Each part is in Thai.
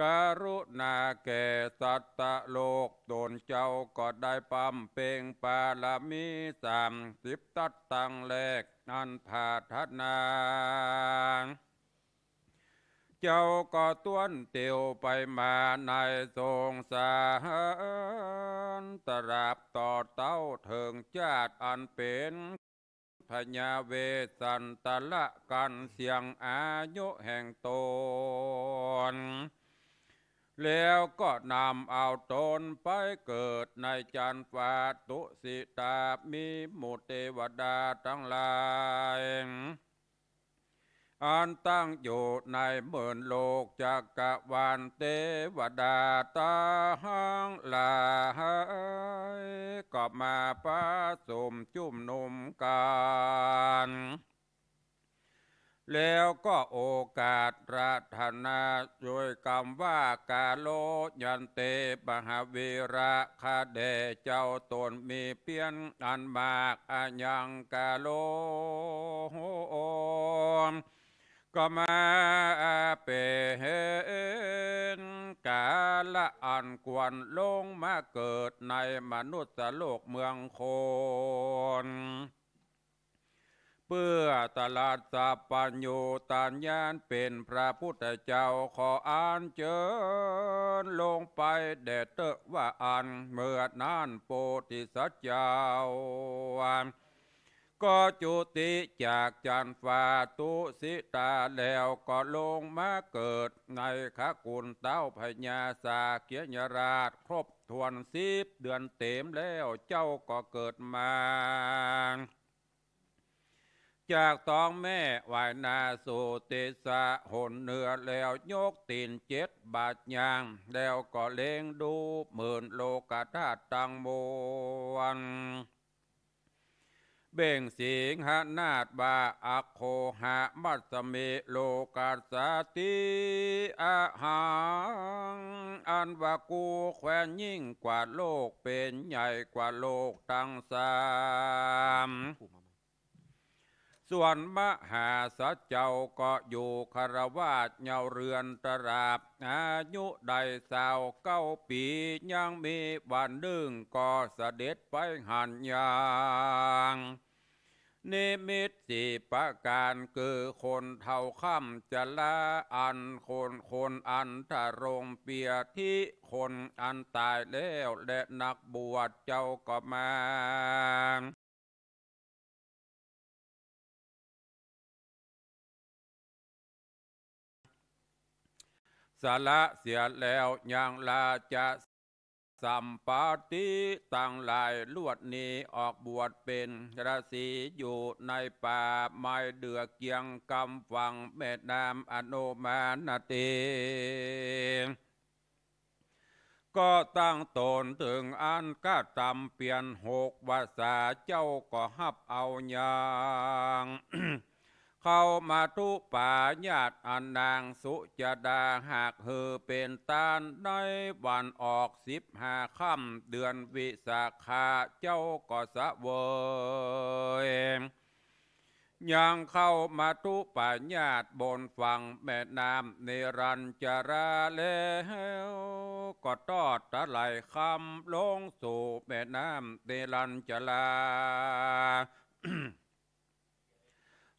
กรุณาแก่สัตตโลกตนเจ้าก็ได้ปั๊มเป่งปาลมีสามสิบตัดตังแลกนันผาทัดนาเจ้าก็ต้วนเตียวไปมาในทรงสารตราบต่อเต้าเถิงจาดอันเป็น พญาเวสันตละกันเสียงอายุแห่งตน แล้วก็นำเอาตนไปเกิดในจันฟาตุสิตามีมุเตวดาทั้งหลาย อันตั้งอยู่ในหมื่นโลกจักรวาลเทวดาตาหังลายก็มาประสมจุ่มนุมกันแล้วก็โอกาสรัตนาด้วยคำว่ากาโลยันเตปหาวีระคาเดเจ้าตนมีเพียนอันมากอันยังกาโล ก็มาเป็นกาละอันกวนลงมาเกิดในมนุษย์โลกเมืองโคนเพื่อตลาดสัพปัญโยตานยานเป็นพระพุทธเจ้าขออ่านเจิญลงไปเดดเตอะว่าอันเมื่อนานโปธิสัจเจ้า ก็จุติจากจันฟาตุสิตาแล้วก็ลงมาเกิดในขกุลเต้าพญาสาเกียญราชครบทวนสิบเดือนเต็มแล้วเจ้าก็เกิดมาจากท้องแม่วายนาสุติสะหนเนื้อแล้วยกตีนเจ็ดบาทยาง แล้วก็เล็งดูหมื่นโลกธาตุตังมวล เบ่งเสิงหนาฏบาอักโคหะมัสเมโลกาสาติอาหังอันว่ากูแควนยิ่งกว่าโลกเป็นใหญ่กว่าโลกทั้งสามส่วนมหาสัจเจ้าก็อยู่คารวาสเยาเรือนตราบ อายุใดสาวเก้าปียังมีวันหนึ่งก็เสด็จไปหันยาง นิมิตสีประการคือคนเท่าค่ำจะละอันคนคนอันทารงเปียที่คนอันตายแล้วและนักบวชเจ้าก็มาสาระเสียแล้วยังลาจะ สัมปาติตั้งหลายลวดนี้ออกบวชเป็นราศีอยู่ในป่าไม้เดือเกียงกำฝังแม่น้ำอโนมานาเตก็ตั้งตนถึงอันก็ตำเปลี่ยนหกภาษาเจ้าก็ฮับเอาอย่าง เข้ามาทุป่าญาติอันนางสุจดาหากเฮอเป็นตานในวันออกสิบห้าค่ำเดือนวิสาขาเจ้าก็สะเวยยังเข้ามาทุป่าญาติบนฝั่งแม่น้ำเนรัญจราแล้วก็ทอดตะไหลคำลงสู่แม่น้ำเนรัญจรา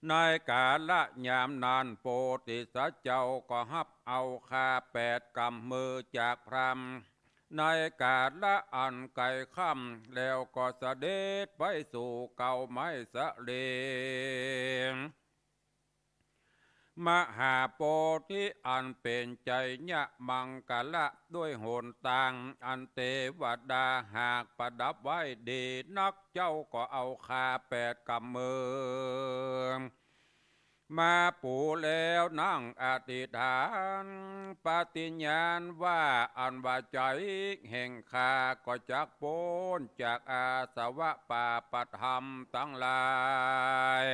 ในกาละยามนานโปติสัจเจ้าก็ฮับเอาคาแปดกำมือจากพรามในกาละอันไก่ค่ำแล้วก็เสด็จไปสู่เก่าไม้สะเลง มหาโพธิอันเป็นใจยะมังกะละด้วยโหนต่างอันเทวดาหากประดับไว้ดีนักเจ้าก็เอาคาแปดกำมือมาปูแล้วนั่งอธิษฐานปฏิญญาณว่าอันว่าใจแห่งข้าก็จักพ้นจากอาสวะป่าปธรรมทั้งหลาย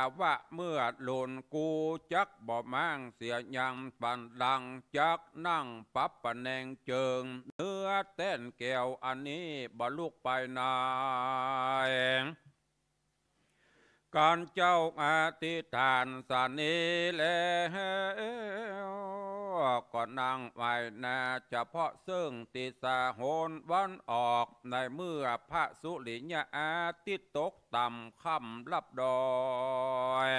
าว่าเมื่อหลุนกูจักบ่มั่งเสียยังปันดังจักนั่งปับปะแนงเจิง เนื้อเต้นแก้วอันนี้บ่ลุกไปนาย การเจ้าอาติฐานสานีแล้วก็นั่งไว้นาเฉพาะซึ่งติสาโหนวันออกในเมื่อพระสุริยะอาทิตย์ตกต่ำค่ำรับดอย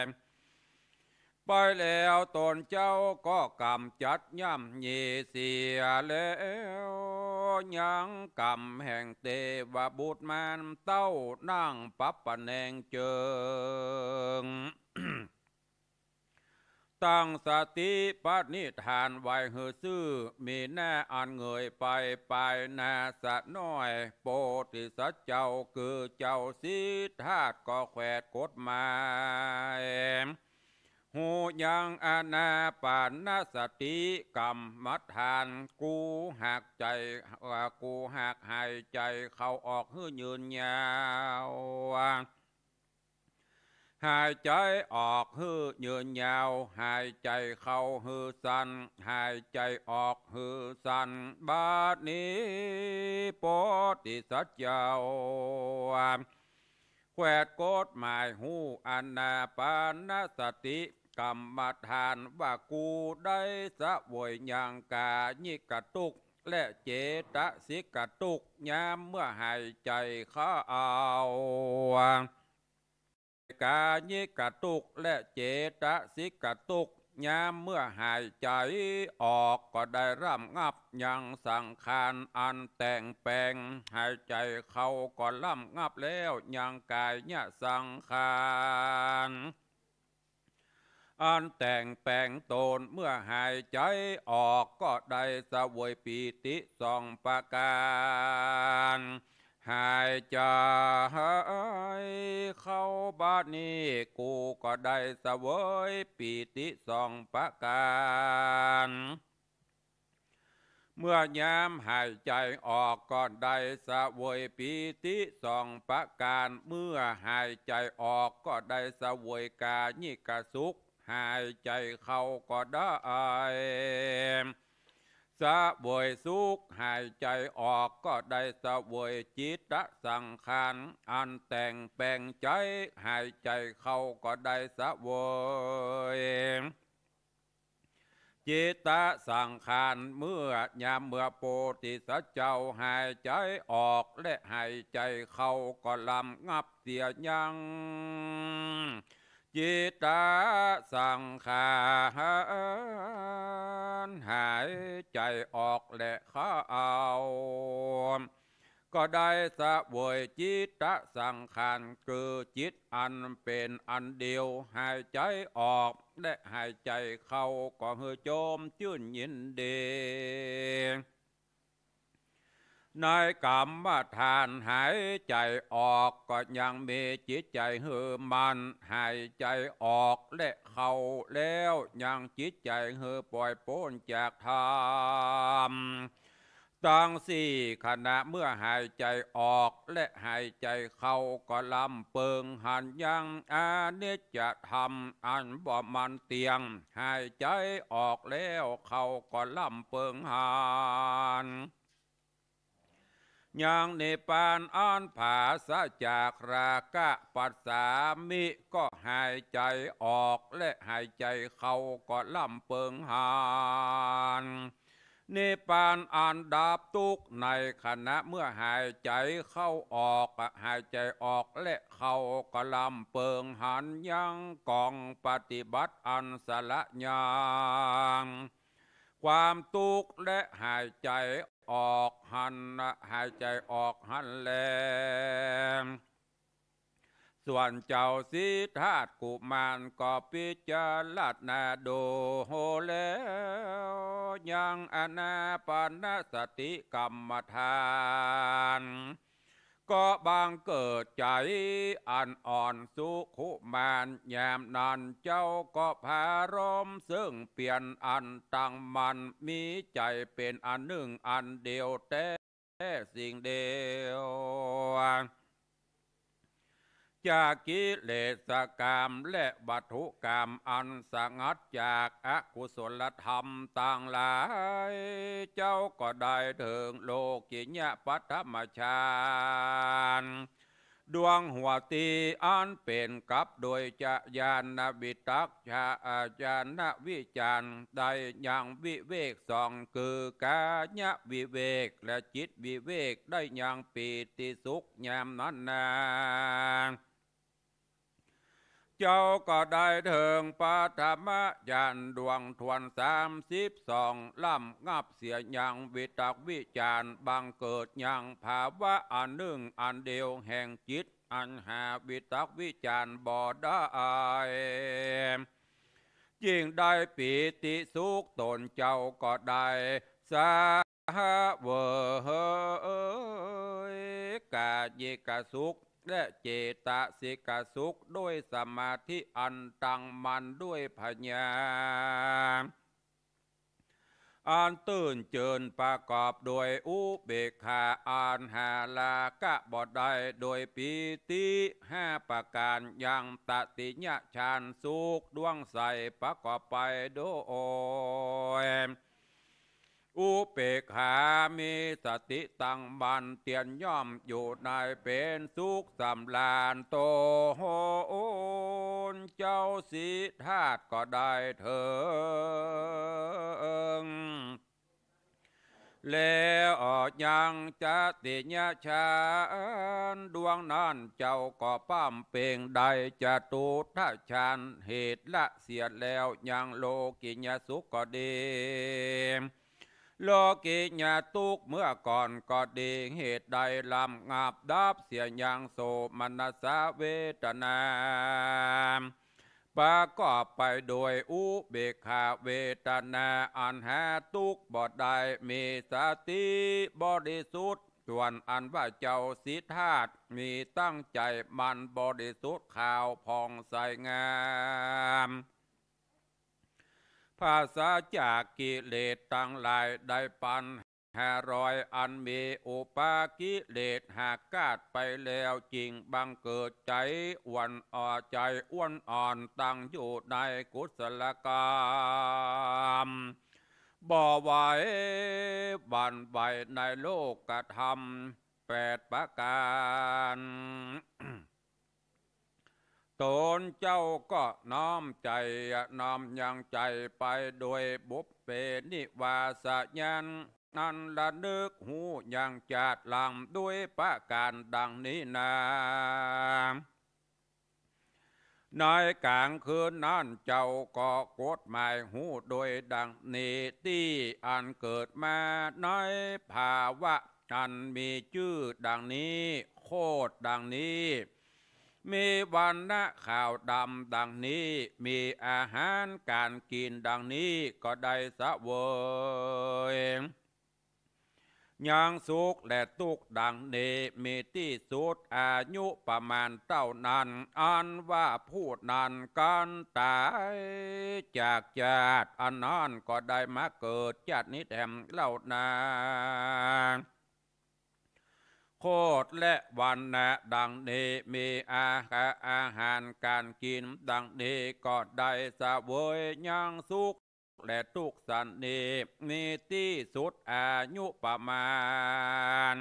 ไปแล้วตนเจ้าก็กำจัดย่ำเยเสียแล้วยังกำแห่งเตวบุตรมันเต้านั่งปับปะแนงเจิงตั้งสติปณิธานไว้เฮือซื่อ มีแน่อันเงยไปไปนาสะน้อย โปติสัจเจ้าคือเจ้าสิธาตก็แขวดกฎหมาย หูยังอานาปานสติกรรมฐานกูหักใจกูหักหายใจเข้าออกหื้อยืนยาวหายใจออกฮือยืนยาว หายใจเข้าฮือสันหายใจออกฮือสันบาดนี้โปติสัจเจ้าแขวดกฎหมายหูอนาปานสติ กรรมฐานว่ากูได้สะวยยังกาญิกระตุก และเจตสิกระตุกยามเมื่อหายใจเข้าเอากายิกระตุกและเจตสิกระตุกยามเมื่อหายใจออกก็ได้ร่ำงับยังสังขารอันแต่งแปลงหายใจเข้าก็ร่ำงับแล้วยังกายเนี่ยสังขาร อันแต่งแปลงตนเมื่อหายใจออกก็ได้สวยปีติสองประการหายใจเข้าบ้านนี้กูก็ได้สวยปีติสองประการเมื่อยามหายใจออกก็ได้สวยปีติสองประการ เมื่อหายใจออกก็ได้สวยกาญิกสุข หายใจเข้าก็ได้สะบวยสุขหายใจออกก็ได้สะบวยจิตตสังขารอันแต่งแปลงใจ หายใจเข้าก็ได้สะบวยจิตตสังขารเมื่อยามเมื่อโปติสัจเจ้าหายใจออกและหายใจเข้าก็ลำงับเสียยัง จิตตสังขารหายใจออกและเข้าก็ได้สะบวยจิตตสังขารคือจิตอันเป็นอันเดียว หายใจออกและหายใจเข้าก็เฮือโจมชื่นยินดี ในกรรมฐานหายใจออกก็ยังมีจิตใจเฮือมันหายใจออกและเข้าแล้วยังจิตใจเฮือปล่อยโป้นจากธรรมตั้งสี่ขณะเมื่อหายใจออกและหายใจเข้าก็ลำเปิงหันยังอานิจจะทำอันบ่มันเตียง หายใจออกแล้วเขาก็ลำเปิงหัน ยังในปานอ่านภาษาจากรากะปัสสามิก็หายใจออกและหายใจเข้าก็ลำเปิงหานในปานอ่านดาบตุกในขณะเมื่อหายใจเข้าออกหายใจออกและเข้าก็ลำเปิงหันยังกองปฏิบัติอันสละยางความตุกข์และหายใจ ออกหันหายใจออกหันแลส่วนเจ้าสิทาตกุมารก็พิจารณาดูโหแล้วยังอนาปานสติกรรมฐาน ก็บางเกิดใจอันอ่อนสุขุมานยมนันเจ้าก็พารมซึ่งเปลี่ยนอันตั้งมันมีใจเป็นอันหนึ่งอันเดียวแต่สิ่งเดียว จากกิเลสกรรมและวัตถุกรรมอันสงัดจากอากุศลธรรมต่างหลาย เจ้าก็ได้ถึงโลกิญญาปัตมฌานดวงหัวตีอันเป็นกับโดยจะยานนบิตักชาอาจารณวิจารได้อย่างวิเวกสองคือกายะวิเวกและจิตวิเวกได้อย่างปีติสุขยามนั้นนาน เจ้าก็ได้เถิงปาธรรมยานดวงทวนสามสิบสองล่ำงับเสียอย่างวิตักวิจารบังเกิดอย่างภาวะอันหนึ่งอันเดียวแห่งจิต อันหาวิตักวิจารบ่ได้ยิ่งได้ปีติสุขตนเจ้าก็ได้สาเวอกาเยกสุข และเจตสิกสุขด้วยสมาธิอันตั้งมันด้วยพญาอันตื่นเจินประกอบโดยอุเบกขาอันหาลากะบอดได้โดยปีติห้าประการยังตติญะฌานสุขดวงใสประกอบไปโดย อุเปกขามีสติตั้งบันเตียนย่อมอยู่ในเป็นสุขสำลานโตโหนเจ้าสิธาตุก็ได้เถิงแล้วออกยังจะติญาชานดวงนั้นเจ้าก็ป้ามเป่งใดจะตูทัชานเหตุละเสียแล้วยังโลกิญญาสุขก็ดี โลกิญาตุกเมื่อก่อนก็ดีเหตุใดลำงับดับเสียยังโสมนัสะเวทนาประกอบไปโดยอุเบกขาเวทนาอันหาทุกบอดได้มีสติบริสุทธิ์ส่วนอันว่าเจ้าสิทธาตมีตั้งใจมันบริสุทธิ์ข่าวพองใสงาม ภาษาจากกิเลสตั้งหลายได้ปันหารอยอันมีอุปากิเลสหากกาดไปแล้วจริงบังเกิดใจอ้วนอ่อใจอ้วนอ่อนตั้งอยู่ในกุศลกรรมบ่ไหวบันไหวในโลกกระทำแปดประการ ตนเจ้าก็น้อมใจน้อมยังใจไปโดยบุพเพนิวาสยันนันละนึกหูยังจัดลำด้วยประการดังนี้นาในกลางคืนนั้นเจ้าก็กฎหมายหูโดยดังนี้ที่อันเกิดมาในภาวะอันมีชื่อดังนี้ โคตรดังนี้ มีวันนะข่าวดำดังนี้ มีอาหารการกินดังนี้ก็ได้สะเวยยังสุขและทุกข์ดังนี้ มีที่สุดอายุประมาณเท่านั้น อันว่าพูดนั้นกันตายจากจาติอันนั้นก็ได้มาเกิดจาตินี้แถมเล่านา โคตรและวันนะดังนี้มีอาหาอาหารการกิน ดังนี้ก็ได้สะเวยยังสุข และทุกสันนีมีที่สุดอายุประมาณ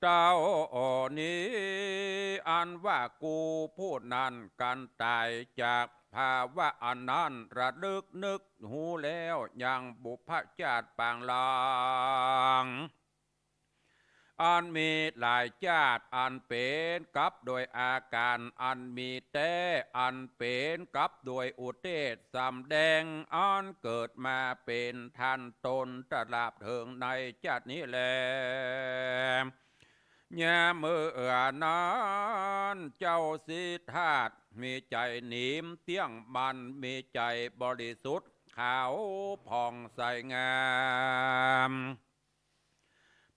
เจ้านี้อันว่ากูพูดนั้นกันตายจากภาวะอันนั้นระลึกนึกหูแล้วยังบุพชาติปางลาง อันมีหลายชาติอันเป็นกับโดยอาการอันมีแต่อันเป็นกับโดยอุเทศสำแดงอันเกิดมาเป็นทันตนตลาบเถิงในชาตินี้แลยามมือเอือนานเจ้าสิธาตมีใจหนีมเตี้ยงมันมีใจบริสุทธิ์ขาวผ่องใสงาม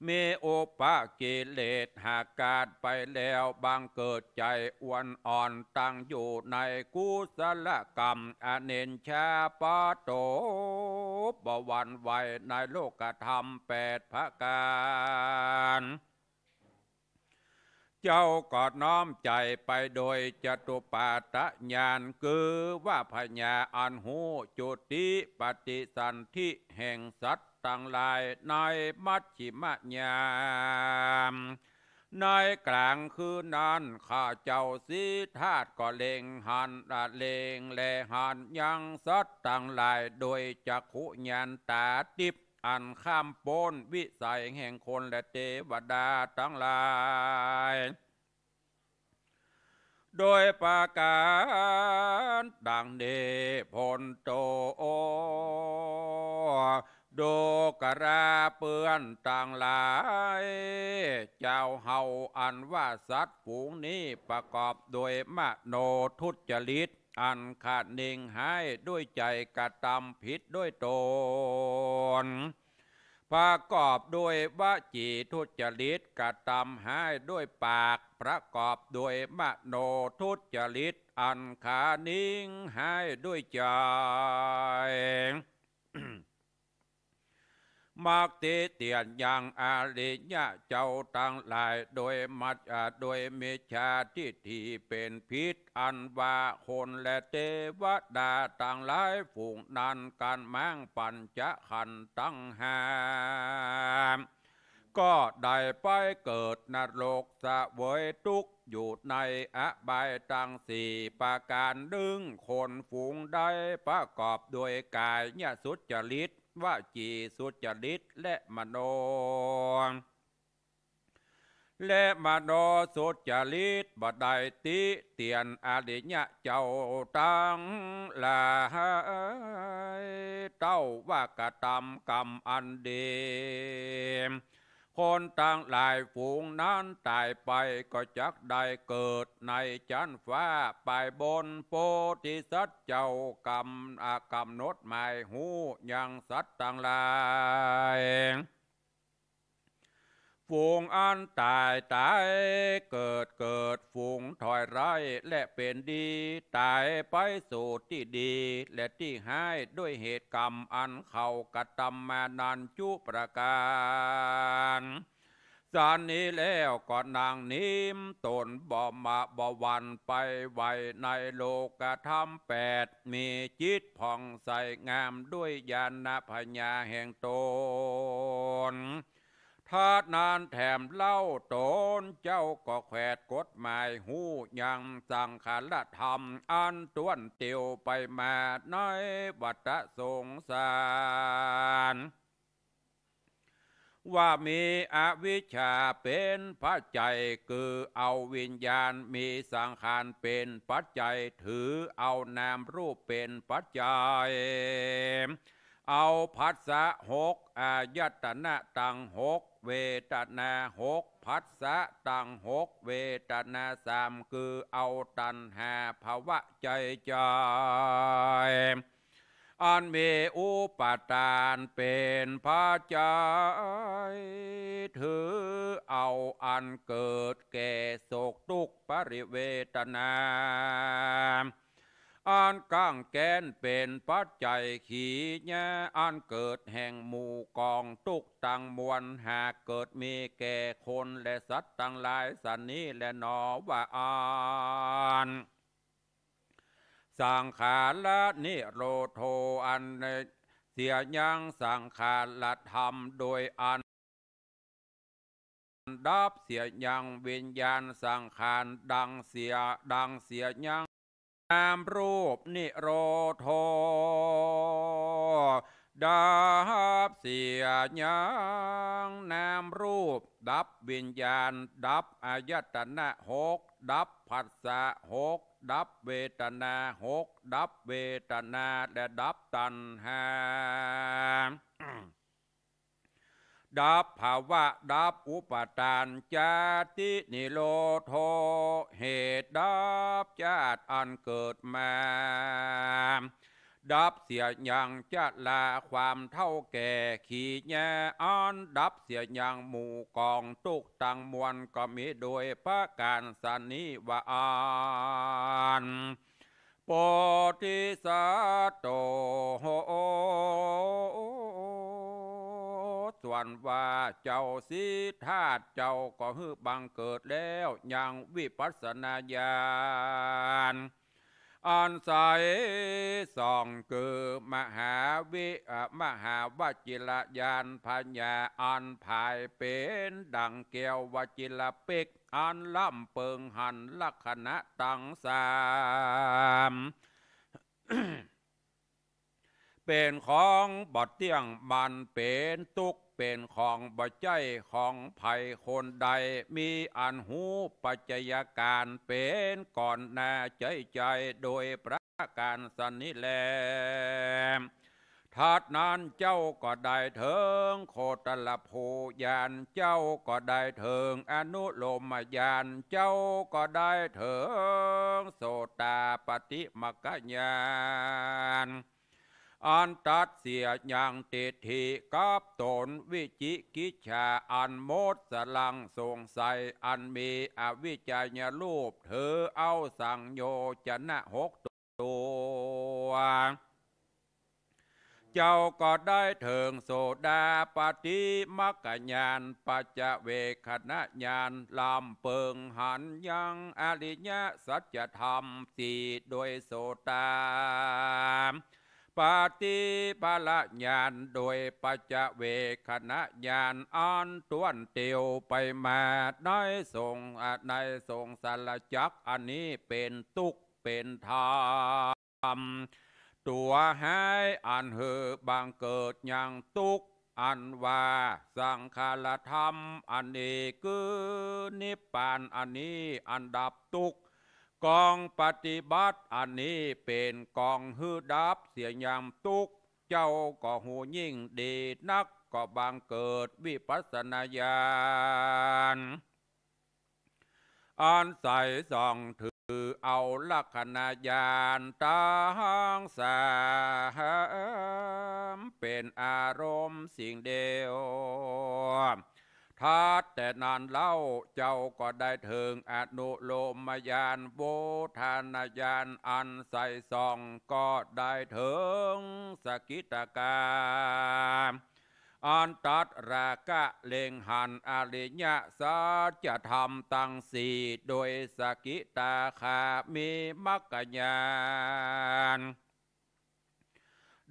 มีอุปกิเลสหากกาดไปแล้วบางเกิดใจอ้วนอ่อนตั้งอยู่ในกุศลกรรม อเนนชาปโตบวันไวในโลกธรรมแปดพระการเจ้าก็น้อมใจไปโดยจตุปาตญาณคือว่าพญาอันหูจุติปฏิสันธิแห่งสัตว ต่างหลายในมัชชิมญามในกลางคืนนั้นข้าเจ้าสีธาตุก็เล็งหันดาเลงแลหันยังสัตต่างหลายโดยจักขุญาณตาติบอันข้ามโปนวิสัยแห่งคนและเทวดาทั้งหลาย โดยประการดังเดพลโต โดกราเปื้อนต่างหลาย เจ้าเฮาอันว่าสัตว์ฝูงนี้ประกอบโดยมโนทุจริต อันขาดนิ่งหายด้วยใจกระทำผิดด้วยตนประกอบด้วยวจีทุจริตกระทำให้ด้วยปาก ประกอบด้วยมโนทุจริต อันขานิ่งให้ด้วยใจ มักติเตียนอย่างอาริยะเจ้าตั้งหลาย โดยมัจอาโดยเมชาทิฏฐิเป็นพิษอันว่าคนและเทวดาต่างหลายฝูงนั้นการแมงปัญจะขันตั้งหามก็ได้ไปเกิดนรกสะเวยทุกอยู่ในอบายตั้งสี่ประการดึงคนฝูงได้ประกอบด้วยกายเนี่ยสุจริต วาจีสุจริตและมโน และมโนสุจริตบไดติเตียนอดิญะเจ้าตังลาเต้าว่ากระทำกรรมอันเดม คนต่างหลายฝูงนั้นตายไปก็จักได้เกิดในจันฟ้าไปบนโพธิสัตว์เจ้ากรรมอากรรมนดหมายหูยังสัตว์ต่างหลาย ฝูงอันตายตายเกิดเกิดฝูงถอยไรและเป็นดี ตายไปสู่ที่ดี และที่ให้ด้วยเหตุกรรมอันเขากระทำมานันจุประการสารนี้แล้วก็นางนิมตนบ่มาบ่หวันไปไวในโลกธรรมแปด มีจิตผ่องใสงามด้วยญาณพญาแห่งตน ถ้านานแถมเล่าตนเจ้าก็แขวดกฎหมายหูยังสังขารธรรม อันต้วนเตียวไปมาในวัฏสงสารว่ามีอวิชชาเป็นปัจจัยคือเอาวิญญาณมีสังขารเป็นปัจจัยถือเอานามรูปเป็นปัจจัย เอาพัสสะหกอายตนะตังหกเวทนาหกพัสสะตังหกเวทนาสามคือเอาตัณหาภาวะใจใจอันมีอุปทานเป็นพระใจยถือเอาอันเกิดแก่โศกทุกปริเวทนา อันก้างแกนเป็นปัจจัยขีญาอันเกิดแห่งหมู่กองทุกตังมวลหากเกิดมีแก่คนและสัตว์ตั้งหลายสันนี้และหนอว่าอ่านสังขารละนิโรโทอันเสียยังสังขารละธรรมโดยอันดับเสียยังวิญญาณสังขารดังเสียดังเสียยัง นามรูปนิโรโทดับเสียยังนามรูป ดับวิญญาณ ดับอายตนะหกดับผัสสะหกดับเวทนาหกดับเวทนาและดับตัณหาดับภาวะดับอุปทานจาตินิโรโทเหตุดั บชาติอันเกิดมา ดับเสียอย่างจะลาความเท่าแก่ขี่แย่อันดับเสียอย่างหมู่กองตุกตังมวลก็มีโดยพระการสันนิวานปธิสัตว์โต ส่วนว่าเจ้าสิธาตุเจ้าก็ฮือบังเกิดแล้วยังวิปัสสนาญาณอันใสส่องคือมหาวิมหาวจิรยานพัญญาอันภายเป็นดังเกียววจิรปิกอันล่ำเปิงหันลักษณะตังสาม เป็นของบอดเตียงมันเป็นตุกเป็นของบ่ใจของไผ่คนใด มีอันหูปัจจัยการเป็นก่อนหน้าใจใจโดยประการสนิแลมทัดนั้นเจ้าก็ได้เถิงโคตรละโพยานเจ้าก็ได้เถิงอนุโลมยานเจ้าก็ได้เถิงโสตาปฏิมกญาณ อันตัดเสียอย่างติทิกับตนวิจิกิจชาอันโมดสลังสงสัยอันมีอวิจายรูป เธอเอาสังโยจนะหกตัวเจ้าก็ได้เถิงโสดาปฏิมักขญาณปัจจเวคณะญาณลำเปิงหันยังอริยสัจธรรมสี่โดยโสตา ปฏิปละญาณโดยปัจเวคณะญาณอันต้วนเตียวไปมาได้ทรงอะในทรงสารจักอันนี้เป็นตุกเป็นธรรม ตัวหายอันเหอบางเกิดอย่างตุกอันว่าสังขารธรรม อันนี้คือนิพพานอันนี้อันดับตุก กองปฏิบัติอันนี้เป็นกองฮือดับเสียยามตุก เจ้าก็หูยิ่งดีนักก็บางเกิดวิปัสสนาญาณอันใส่ส่องถือเอาลักษณะญาณตั้งสามเป็นอารมณ์สิ่งเดียว ทัดแต่นานเล่าเจ้าก็ได้ถึงอนุโลมยานโบธานญาณอันใส่ส่องก็ได้ถึงสกิตากาอันตัดรากะเลงหันอริยสัจธรรมตั้งสี่โดยสกิตาคามีมักกญาณ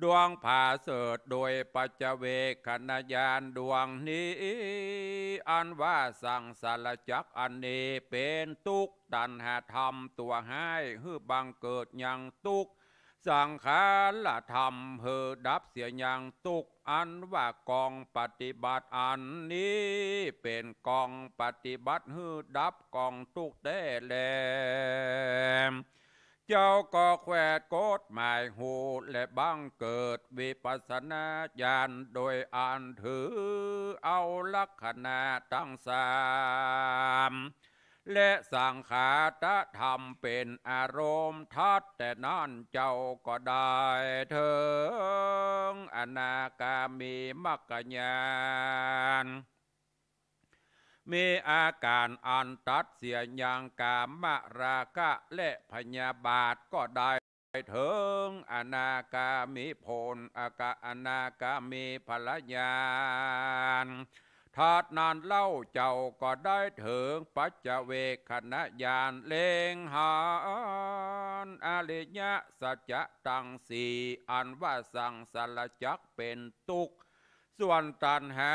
ดวงผ่าเสดโดยปัจเวคณญาณดวงนี้ อันว่าสั่งสารจักอันนี้เป็นตุกตันหาธรรมตัวให้ฮือบังเกิดอย่างตุกสังขารธรรมเฮอดับเสียอย่างตุกอันว่ากองปฏิบัติอันนี้เป็นกองปฏิบัติฮือดับกองตุกได้แล เจ้าก็แควดกฎหมายหูและบังเกิดวิปัสสนาญาณโดยอ่านถือเอาลักษณะตั้งสามและสังขาตธรรมเป็นอารมณ์ทัดแต่นั่นเจ้าก็ได้เถิงอนาคามีมักกญาณ มีอาการอันตัดเสียอย่างกามราคะและพยาบาทก็ได้ถึงอนาคามีผลอากาอนาคามีภรรยานทาดนานเล่าเจ้าก็ได้ถึงปัจเจเวคณะญาณเลงหานอริยสัจจะตังสีอันว่าสังสารจักเป็นตุก ส่วนตันหา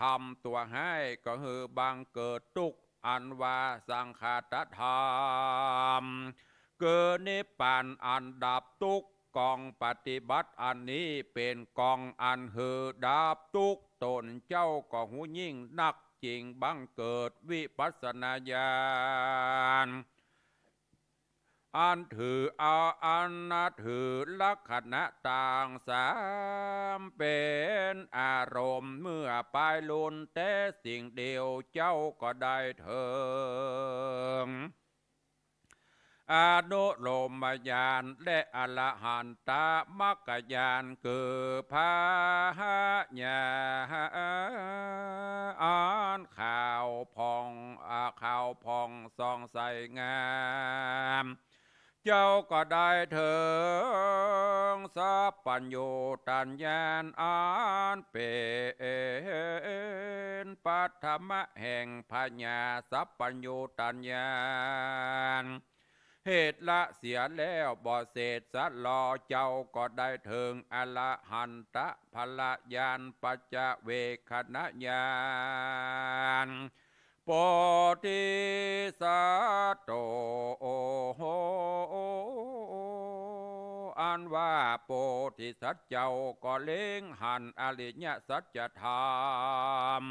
ทำตัวให้ก็คือบางเกิดตุกอันว่าสังขาตธรรม เกิดนิพพานอันดับตุกกองปฏิบัติอันนี้เป็นกองอันหือดับตุกตนเจ้าก็หูยิ่งนักจริงบังเกิดวิปัสสนาญาณ อันถือเอาอันนาถือลักษณะต่างสามเป็นอารมณ์เมื่อปลายลุนแต่สิ่งเดียวเจ้าก็ได้เถิงอนุโลมญาณและอรหันตมักกญาณคือพาหญาอ่านข่าวพองอาข่าวพองซองใสงาม เจ้าก็ได้เถิงสัพปัญโยตัญญาณอันเป็นปัทมะแห่งพญาสัพปัญโยตัญญาณเหตุละเสียแล้วบ่เศษสัลอเจ้าก็ได้ถึงอละหันตะพละยานปัจจเวคณญาณ ปติสัตโตโหอันว่าโปธิสัตเจ้าก็เล้งหันอริยสัจธรรม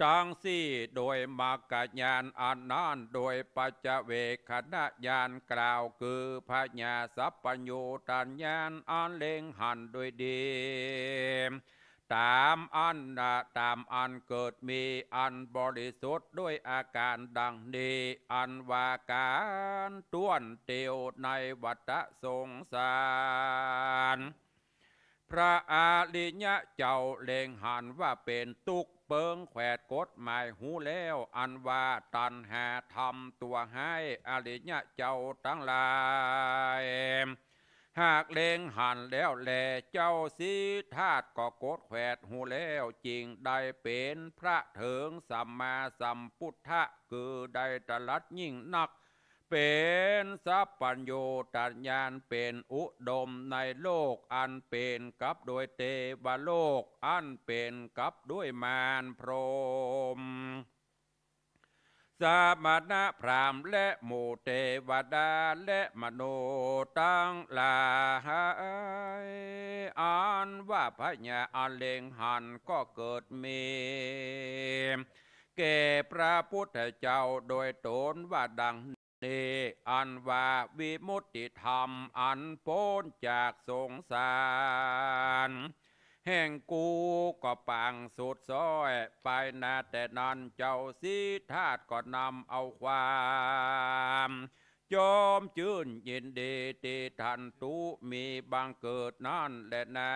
จังสี่โดยมรรคญาณอันนั้นโดยปัจเจเวคณะญาณกล่าวคือพญาสัพพัญญูตัญญาณอันเล็งหันโดยดี ตามอันนะตามอันเกิดมีอันบริสุทธิ์ด้วยอาการดังนี้อันว่าการต้วนเตียวในวัฏสงสารพระอาลิยะเจ้าเลงหันว่าเป็นตุกเปิงแขวดกฎหมายหูแล้วอันว่าตันหาทำตัวให้อริยะเจ้าทั้งหลาย หากเลงหันแล้วแหลเจ้าสีธาตุก็โกดแขวดหูแล้วจริงได้เป็นพระเถิงสัมมาสัมพุทธะคือได้ตรัสยิ่งนัก เป็นสัพพัญโยตัญญาณเป็นอุดมในโลกอันเป็นกับโดยเทวโลกอันเป็นกับด้วยมารพรม สามณะพรามและหมู่เทวดาและมโนตั้งหลายอันว่าพญาอเลงหันก็เกิดมีแก่พระพุทธเจ้าโดยตนว่าดังนี้อันว่าวิมุตติธรรมอันพ้นจากสงสาร แห่งกูก็ปังสุดซ้อยไปนาแต่นั้นเจ้าสีธาตุก็นำเอาความจอมจื่นยินดีตีทันตุมีบังเกิดนั่นแหละนา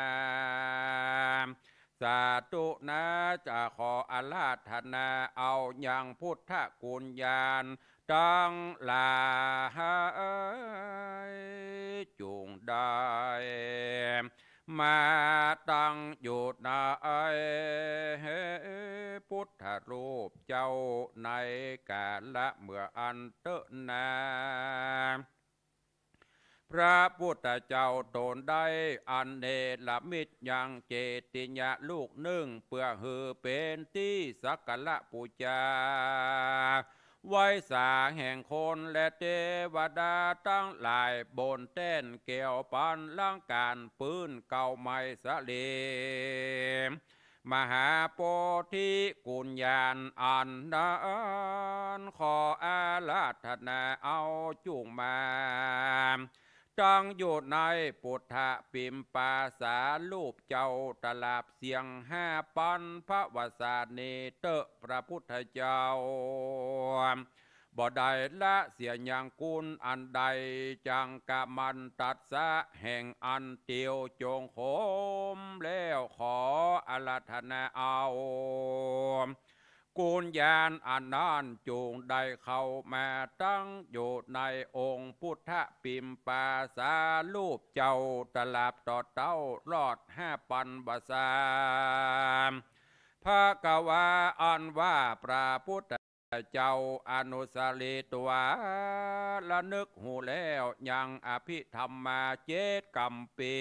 สาธุนะจะขออาราธนาเอาอย่างพุทธกุญญาณตั้งหลายจุงได้ มาตั้งอยู่ในพุทธรูปเจ้าในกาละเมื่ออันเตนาพระพุทธเจ้าตนได้อันเนลมิตรยังเจติญะลูกหนึ่งเพื่อหือเป็นที่สักการะปูจา ไว้สาแห่งคนและเทวดาตั้งหลายบนเต้นเกี่ยวปันล่างการปืนเก่าไม่สะเลมมหาโพธิกุญญาณอันนั้นขออาลาธนาเอาจุงมา จังอยู่ในปุถะปิมปาสาลูปเจ้าตลาบเสียงห้าปันพระวสานีเตอพระพุทธเจ้าบ่ได้ละเสียอย่างกุลอันใดจังกะมันตัดสะแห่งอันเตียวจงโคมแล้วขออาราธนาเอา กุญญาณอันนั้นจูงได้เข้ามาตั้งอยู่ในองค์พุทธปิมปาสารูปเจ้าตลาบต่อเต้ารอดห้าปันบาสามพระกวาอันว่าพระพุทธเจ้าอนุสาลีตัวละนึกหูแล้วยังอภิธรรมมาเจตกัมปี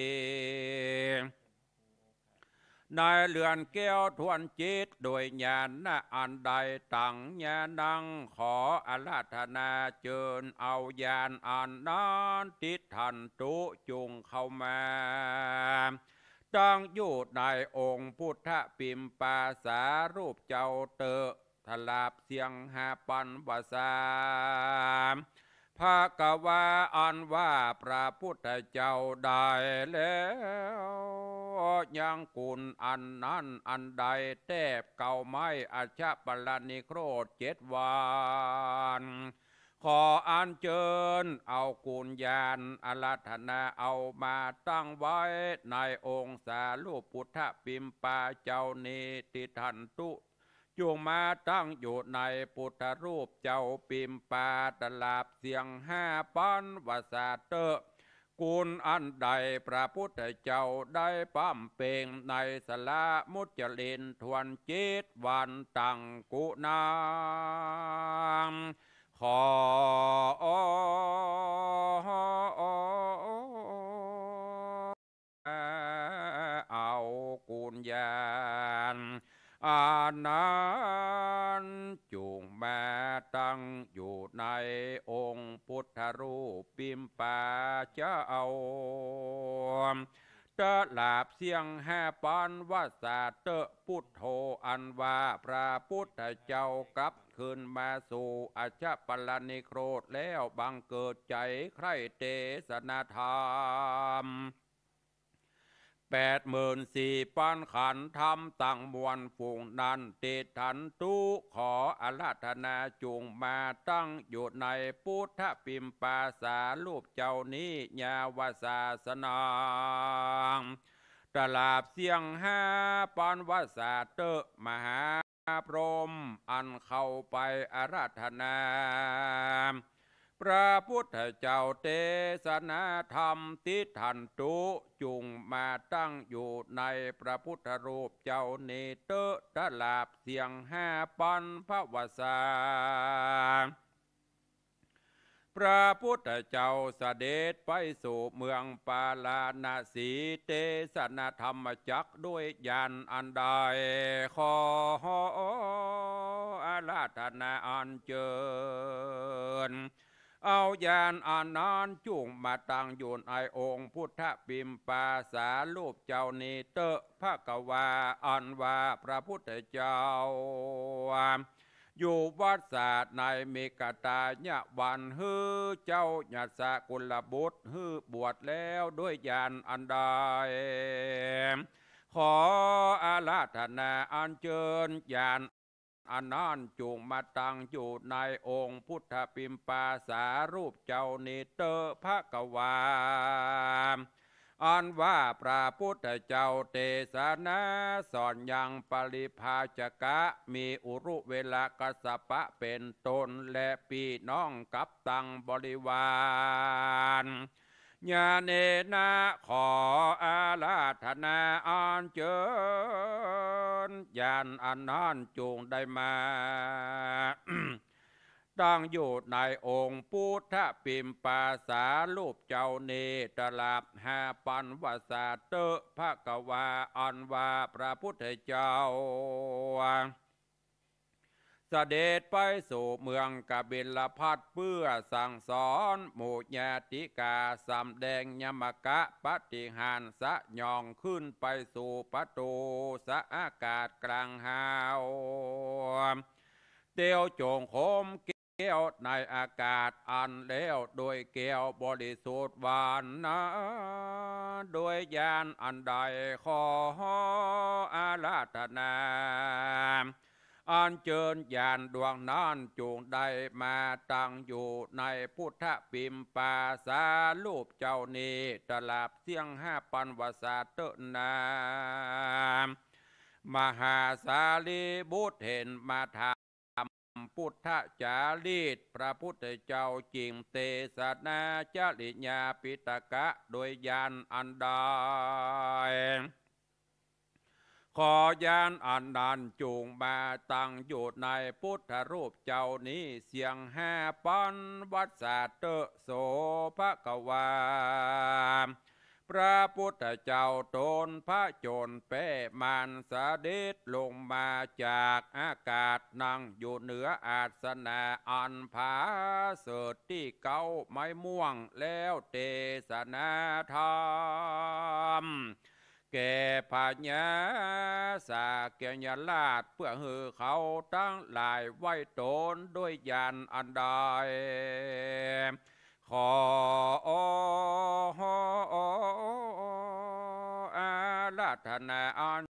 นายเลือนแก้วทวนจิตโดยญาณนะอันใดตั้งญาณังขออาราธนาเจิญเอาญาณอันนั้นติทันตุจุงเข้ามาตั้งอยู่ในองค์พุทธปิมปาสารูปเจ้าเตอทลาบเสียงหาปันวาสามภาควาอันว่าพระพุทธเจ้าได้แล้ว ยังกุลอันนั้นอันใดแทบเก่าไม้อาชาปลานิโครธเจ็ดวันขออันเจิญเอากุญญาณอาราธนาเอามาตั้งไว้ในองค์สาลูกพุทธปิมปาเจ้านิติทันตุจงมาตั้งอยู่ในพุทธรูปเจ้าปิมปาตลาบเสียงห้าปันวาสาเตอร์ กุลอันใดพระพุทธเจ้าได้ปั้มเปงในสละมุจลินทวนจิตวันตังกุนามขอเอากุญญาณ อานั้นจุงแมาตั้งอยู่ในองค์พุทธรูปปิมปาจะเอาตะลาบเสียงแห่ปันว่าสาเตพุทโธอันว่าพระพุทธเจ้ากลับคืนมาสู่อาชาปลนิโครธแล้วบังเกิดใจใครเตสนาธรรม แปดหมื่นสี่ปันขันธรรมตั้งมวลฝูงนั้นติดทันตุขออาราธนาจุงมาตั้งอยู่ในพุทธปิมปาสารูปเจ้านี้ญาวาศาสนาตลาบเสียงห้าปอนวาสาเตอะมหาพรหมอันเข้าไปอาราธนา พระพุทธเจ้าเทศนาธรรมติทันตุจุงมาตั้งอยู่ในพระพุทธรูปเจ้าเนเตอตลาบเสียงห้าปันพระวสาพระพุทธเจ้าเสด็จไปสู่เมืองปาลานาสีเตสนธรรมจักด้วยยานอันใดขออาราธนาอันเจิญ เอายานอานานจุงมาตังอยู่ในองค์พุทธปิมปาสารูปเจ้านีเตอพระกวาอันวาพระพุทธเจ้า อยู่วัดศาสตร์ในเมกตาญะวันฮือเจ้าญาสกุลบุตรฮือบวชแล้วด้วยยานอันใดขออาราธนาอันเจิญยาน อันนั้นจุงมาตังอยู่ในองค์พุทธปิมปาสารูปเจ้านิเตอพระกวาอันว่าพระพุทธเจ้าเทศนาสอนยังปริภาชกะ มีอุรุเวลากสสปะเป็นตนและปีน้องกับตังบริวาร ญาเนนะขออาราธนาอันเจิญญาณอันนั้นจงได้มาตั้งอยู่ในองค์พุทธปิมปาสารูปเจ้าเนตรลาบหาปันวาสาเตอะพระกวาอันวาพระพุทธเจ้า เสด็จไปสู่เมืองกบิลพัทเพื่อสั่งสอนหมู่ญาติกาสำแดงยมกะปฏิหารสะยองขึ้นไปสู่ประตูสะอากาศกลางหาวเตียวโจงโคมแก้วในอากาศอันแล้วโดยแก้วบริสุทธิ์วานนะโดยยานอันใดขออาราธนา อันเจิญญาณดวงนั้นจูงได้มาตั้งอยู่ในพุทธปิมปาสารูปเจ้านี้ตลาบเสียงห้าปันวสาเตนามมหาสาลีบุตรเห็นมาถามพุทธจารีตพระพุทธเจ้าจิงเตสนาจริญาปิตกะโดยยานอันใด ขอยานอันนั้นจูงมาตั้งอยู่ในพุทธรูปเจ้านี้เสียงแห้าปันวัดสาเตโสภะกวาพระพุทธเจ้าตนพระโจรเป้มานสเด็จลงมาจากอากาศนั่งอยู่เหนืออาสนะอันผาเสดที่เก้าไม้ม่วงแล้วเตสนาธรรม แก่พญาสาเกียญลาดเพื่อหือเขาทั้งหลายไว้ตนด้วยยานอันใดขออาราธนาอัน